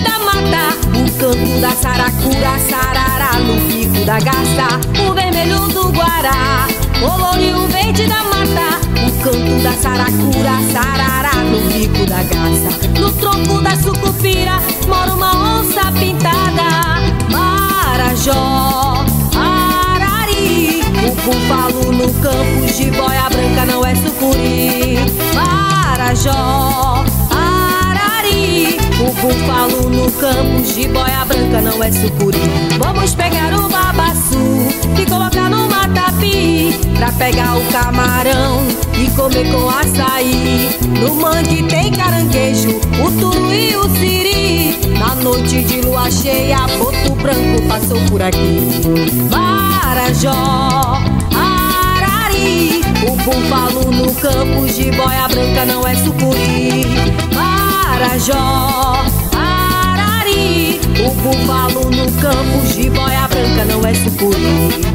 da mata, o. O vermelho do Guará, coloriu verde da mata, o canto da saracura, sarará no pico da garça. No tronco da sucupira, mora uma onça pintada, Marajó, Arari. O búfalo no campo, jiboia branca não é sucuri, Marajó, Arari. O búfalo no campo, jiboia branca não é sucuri. Vamos pegar o camarão e comer com açaí. No mangue tem caranguejo, o turu e o siri. Na noite de lua cheia, boto branco passou por aqui. Marajó, Arari O búfalo no campo, jiboia branca não é sucuri. Marajó, Arari O búfalo no campo, jiboia branca não é sucuri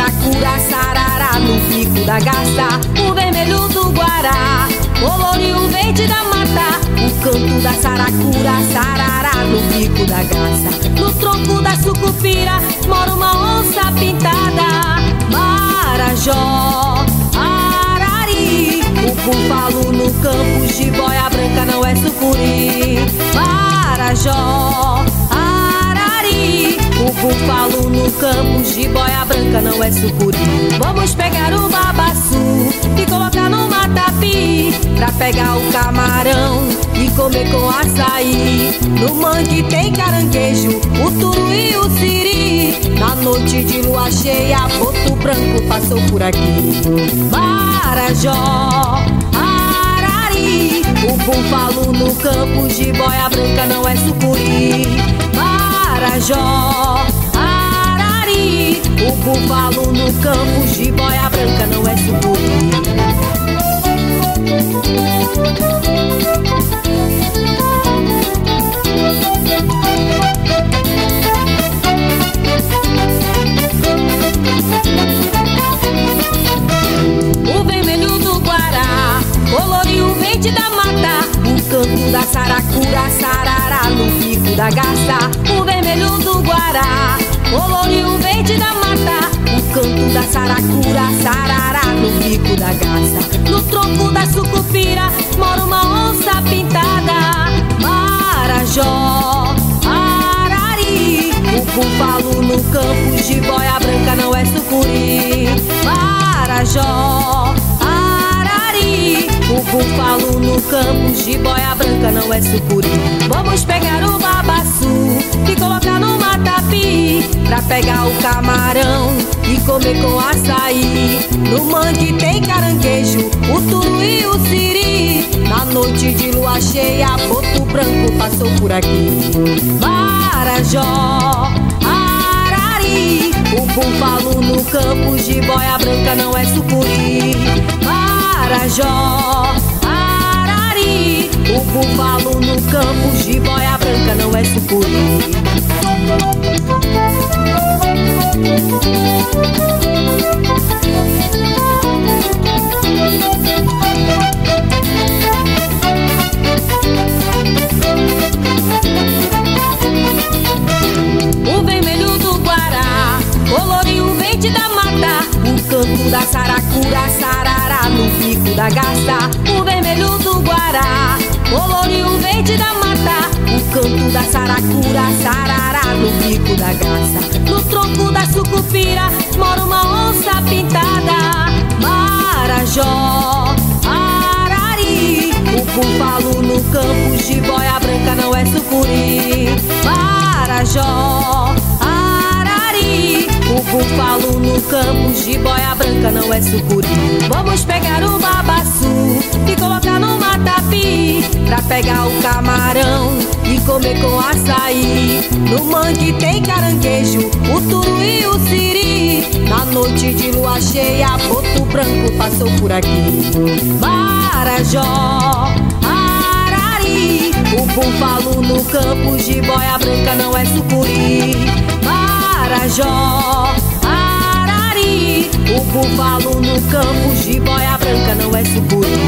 saracura, sarará no pico da garça. O vermelho do Guará, coloriu verde da mata, o canto da saracura, sarará no pico da garça. No tronco da sucupira, mora uma onça pintada, Marajó, Arari. O búfalo no campo, jiboia branca não é sucuri, Marajó. O búfalo no campo, jiboia branca não é sucuri. Vamos pegar o babaçu e colocar no matapi Pra pegar o camarão e comer com açaí. No mangue tem caranguejo, o turu e o siri. Na noite de lua cheia, boto branco passou por aqui. Marajó, Arari O búfalo no campo, jiboia branca não é sucuri. Marajó, búfalo no campo, jiboia branca não é sucuri O vermelho do Guará, coloriu verde da mata, o canto da saracura, sarará no pico da garça. O vermelho do Guará, coloriu verde da mata, o canto da saracura, sarará no pico da garça. No tronco da sucupira, mora uma onça pintada, Marajó, Arari. O búfalo no campo, jiboia branca não é sucuri, Marajó, Arari. O búfalo no campo, jiboia branca não é sucuri. Vamos pegar o babaçu e colocar no Pra pegar o camarão e comer com açaí. No mangue tem caranguejo, o turu e o siri. Na noite de lua cheia, boto branco passou por aqui. Marajó, Arari O búfalo no campo, jiboia branca não é sucuri. Marajó, Arari O búfalo no campo, jiboia branca não é sucuri O vermelho do Guará, coloriu verde da mata, o canto da saracura, sarará no pico da garça. No tronco da sucupira, búfalo no campo, jiboia branca não é sucuri. Vamos pegar o babaçu e colocar no matapi pra pegar o camarão e comer com açaí. No mangue tem caranguejo, o turu e o siri. Na noite de lua cheia, boto branco passou por aqui. Marajó, arari, o búfalo no campo, jiboia branca não é sucuri. No campo, jiboia branca não é sucuri.